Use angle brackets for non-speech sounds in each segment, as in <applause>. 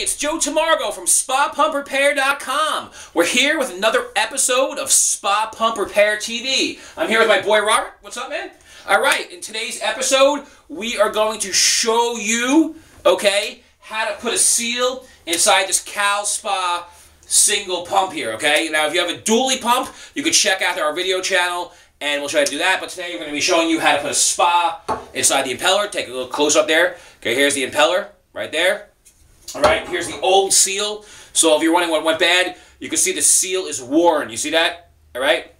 it's Joe Tamargo from SpaPumpRepair.com. We're here with another episode of Spa Pump Repair TV. I'm here with my boy Robert. What's up, man? All right, in today's episode, we are going to show you, okay, how to put a seal inside this Cal Spa single pump here, okay? Now, if you have a dually pump, you can check out our video channel and we'll try to do that. But today we're going to be showing you how to put a spa inside the impeller. Take a little close up there. Okay, here's the impeller right there. All right, here's the old seal. So if you're wondering what went bad, you can see the seal is worn. You see that? All right.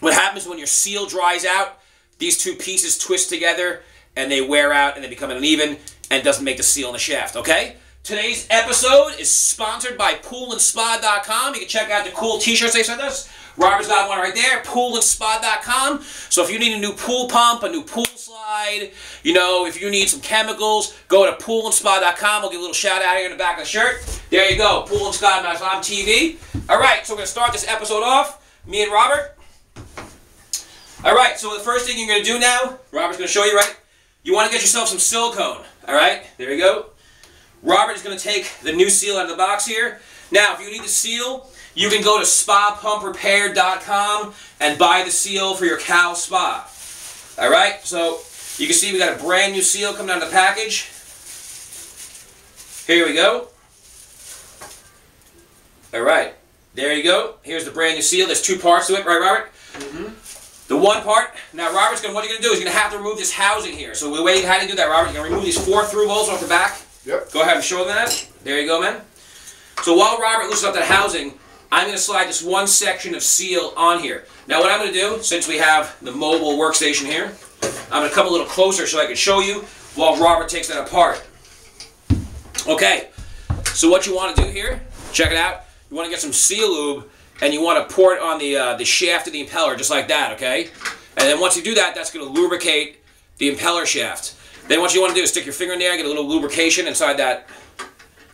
What happens when your seal dries out? These two pieces twist together and they wear out and they become uneven and doesn't make the seal in the shaft. Okay. Today's episode is sponsored by PoolandSpa.com. You can check out the cool t-shirts they sent us. Robert's got one right there, poolandspa.com. So if you need a new pool pump, a new pool slide, you know, if you need some chemicals, go to poolandspa.com. We'll give a little shout out here in the back of the shirt. There you go, poolandspa.com TV. All right, so we're going to start this episode off, me and Robert. All right, so the first thing you're going to do now, Robert's going to show you, right? You want to get yourself some silicone. All right, there you go. Robert is going to take the new seal out of the box here. Now, if you need the seal, you can go to spapumprepair.com and buy the seal for your Cal Spa. All right, so you can see we got a brand new seal coming out of the package. Here we go. All right, there you go. Here's the brand new seal. There's two parts to it, right, Robert? Mm -hmm. The one part, now Robert's going to, what are you going to do is you're going to have to remove this housing here. So the way how do you do that, Robert? You're going to remove these four through bolts off the back. Yep. Go ahead and show them that. There you go, man. So while Robert loosens up that housing, I'm going to slide this one section of seal on here. Now what I'm going to do, since we have the mobile workstation here, I'm going to come a little closer so I can show you while Robert takes that apart. Okay, so what you want to do here, check it out, you want to get some seal lube and you want to pour it on the, uh, the shaft of the impeller just like that, okay? And then once you do that, that's going to lubricate the impeller shaft. Then what you want to do is stick your finger in there, get a little lubrication inside that,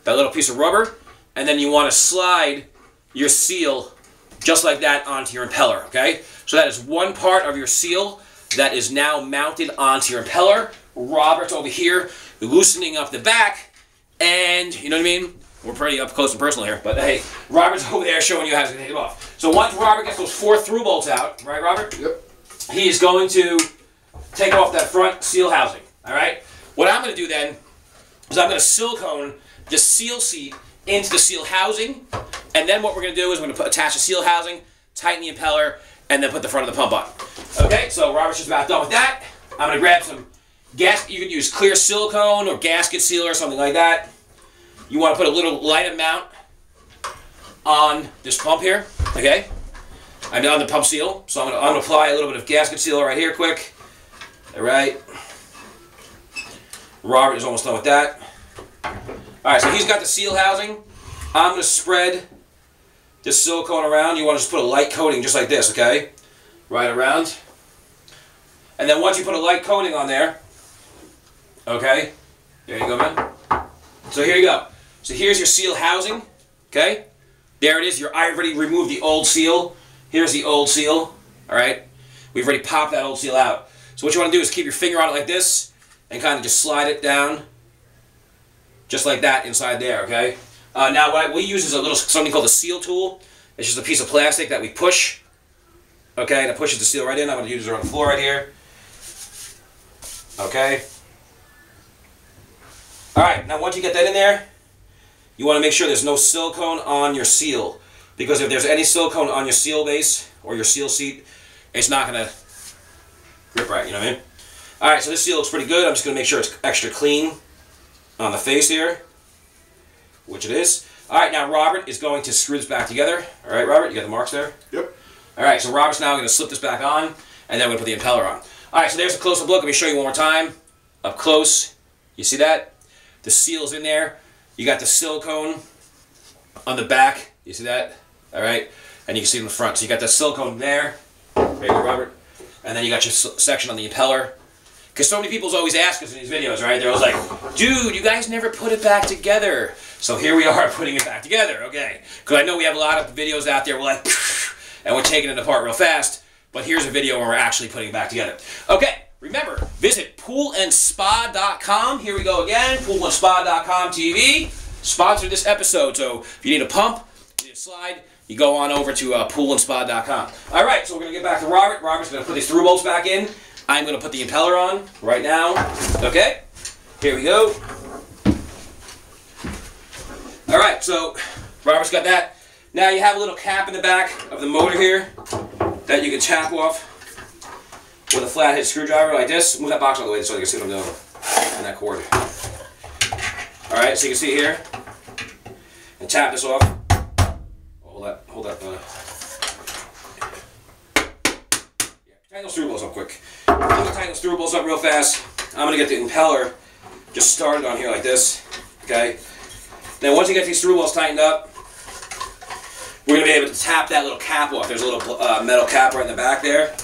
that little piece of rubber, and then you want to slide your seal just like that onto your impeller, okay? So that is one part of your seal that is now mounted onto your impeller. Robert's over here loosening up the back, and you know what I mean? We're pretty up close and personal here, but hey, Robert's <laughs> over there showing you how to take it off. So once Robert gets those four through bolts out, right, Robert? Yep. He is going to take off that front seal housing, all right? What I'm going to do then is I'm going to silicone the seal seat into the seal housing, and then what we're going to do is we're going to put, attach the seal housing, tighten the impeller, and then put the front of the pump on. Okay, so Robert's just about done with that. I'm going to grab some gas. You can use clear silicone or gasket sealer or something like that. You want to put a little light amount on this pump here, okay? I'm on the pump seal, so I'm going to apply a little bit of gasket sealer right here quick. All right. Robert is almost done with that. All right, so he's got the seal housing. I'm going to spread this silicone around. You want to just put a light coating just like this, okay? Right around. And then once you put a light coating on there, okay? There you go, man. So here you go. So here's your seal housing, okay? There it is. Your, I already removed the old seal. Here's the old seal, all right? We've already popped that old seal out. So what you want to do is keep your finger on it like this and kind of just slide it down just like that inside there, okay? Uh, now what we use is a little something called a seal tool. It's just a piece of plastic that we push, okay, and it pushes the seal right in. I'm going to use it on the floor right here, okay? All right, now once you get that in there, you want to make sure there's no silicone on your seal because if there's any silicone on your seal base or your seal seat, it's not going to grip right, you know what I mean? All right, so this seal looks pretty good. I'm just going to make sure it's extra clean on the face here, which it is. All right, now Robert is going to screw this back together. All right, Robert, you got the marks there? Yep. All right, so Robert's now going to slip this back on, and then we're going to put the impeller on. All right, so there's a close-up look. Let me show you one more time. Up close, you see that? The seal's in there. You got the silicone on the back. You see that? All right, and you can see it in the front. So you got the silicone there. There you go, Robert. And then you got your section on the impeller. Because so many people's always ask us in these videos, right? They're always like, dude, you guys never put it back together. So here we are <laughs> putting it back together, okay? Because I know we have a lot of videos out there, we're like, <laughs> and we're taking it apart real fast. But here's a video where we're actually putting it back together. Okay, remember, visit poolandspa.com. Here we go again, poolandspa.com TV. sponsored this episode. So if you need a pump, you need a slide, you go on over to uh, poolandspa.com. All right, so we're going to get back to Robert. Robert's going to put these through bolts back in. I'm going to put the impeller on right now. Okay, here we go. All right, so Robert's got that. Now you have a little cap in the back of the motor here that you can tap off with a flathead screwdriver like this. Move that box of the way so you can see what I'm doing. And that cord. Alright, so you can see here. And tap this off. Hold that, hold that, uh, yeah, tighten those through bolts up quick. Gonna tighten the through bolts up real fast. I'm gonna get the impeller just started on here like this. Okay? Then once you get these through bolts tightened up, we're going to be able to tap that little cap off. There's a little uh, metal cap right in the back there.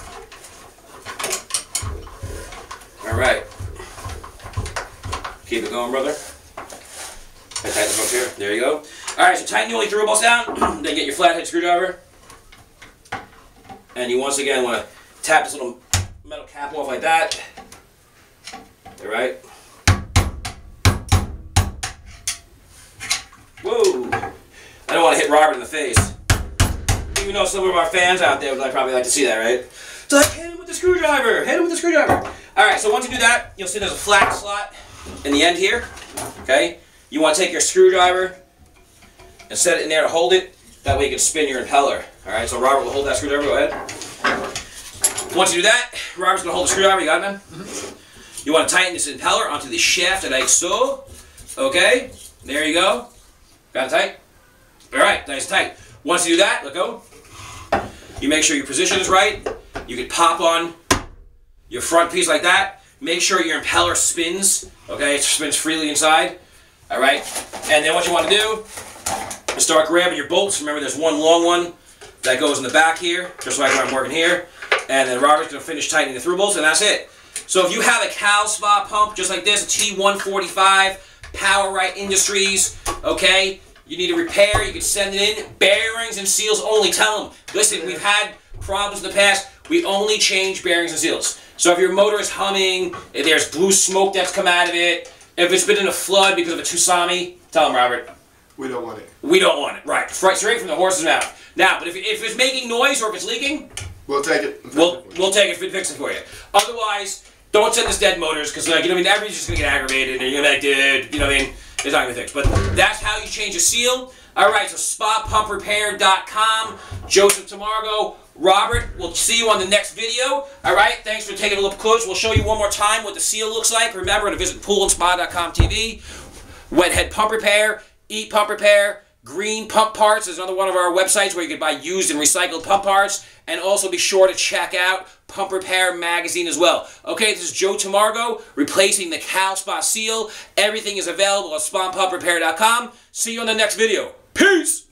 All right. Keep it going, brother. I tighten this up here. There you go. All right, so tighten the only through bolts down. <clears throat> then get your flathead screwdriver. And you once again want to tap this little metal cap off like that. All right. Whoa. I don't want to hit Robert in the face even though some of our fans out there would probably like to see that, right? So like, hit him with the screwdriver, hit him with the screwdriver. All right, so once you do that, you'll see there's a flat slot in the end here, okay? You want to take your screwdriver and set it in there to hold it. That way you can spin your impeller. All right, so Robert will hold that screwdriver, go ahead. Once you do that, Robert's gonna hold the screwdriver, you got it, man? Mm -hmm. You want to tighten this impeller onto the shaft like so. Okay, there you go. Got it tight? All right, nice tight. Once you do that, let go. You make sure your position is right. You can pop on your front piece like that. Make sure your impeller spins, okay? It spins freely inside, all right? And then what you want to do is start grabbing your bolts. Remember, there's one long one that goes in the back here, just like I'm working here. And then Robert's going to finish tightening the through bolts, and that's it. So if you have a Cal Spa pump just like this, a T145, Power-Right Industries, okay? You need a repair, you can send it in. Bearings and seals only. Tell them, listen, we've had problems in the past. We only change bearings and seals. So if your motor is humming, if there's blue smoke that's come out of it, if it's been in a flood because of a tsunami, tell them, Robert. We don't want it. We don't want it. Right. Right. Straight from the horse's mouth. Now, but if, if it's making noise or if it's leaking, we'll take it. We'll, we'll, we'll take it fix it for you. Otherwise, don't send us dead motors because, like, you know, I mean, everybody's just going to get aggravated and you're going to be like, dude, you know what I mean? It's not going to fix. But that's how you change a seal. All right, so spapumprepair.com. Joseph Tamargo, Robert, we'll see you on the next video. All right, thanks for taking a look close. We'll show you one more time what the seal looks like. Remember to visit poolandspa.com TV. Wet Head Pump Repair, Eat Pump Repair, Green Pump Parts is another one of our websites where you can buy used and recycled pump parts. And also be sure to check out Pump Repair Magazine as well. Okay, this is Joe Tamargo replacing the Cal Spa seal. Everything is available at spapumprepair.com. See you on the next video. Peace!